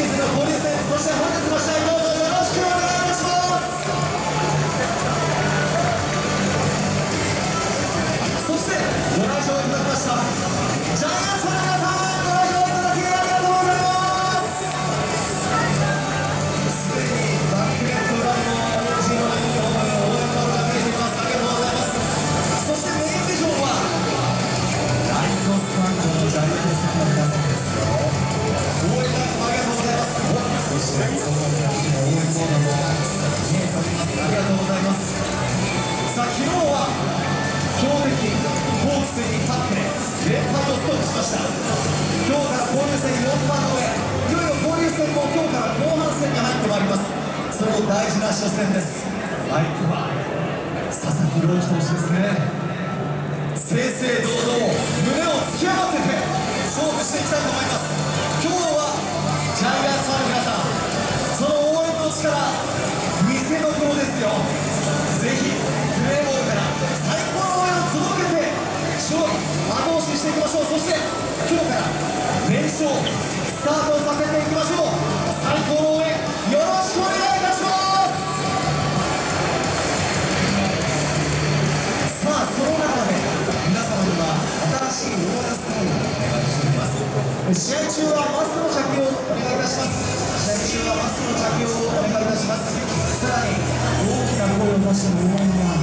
シーズンの交流戦そして本日の試合さあ昨日はに勝って連をしました今日から交流戦4番いよいよ交流戦も今日から後半戦がりますそれ大事な初戦です相手は佐々木朗希投手ですね正々堂々胸を突き合わせて勝負していきたいと思います見せどころですよ。ぜひプレーボールから最高の応援を届けて勝利後押ししていきましょう。そして今日から連勝スタートさせていきましょう。最高の応援よろしくお願いいたします。さあその中で皆様には新しいオーラスタイルをお願いしております。試合中はマスクの着用をお願いいたします。試合中はマスクの着用をお願いいたします。さ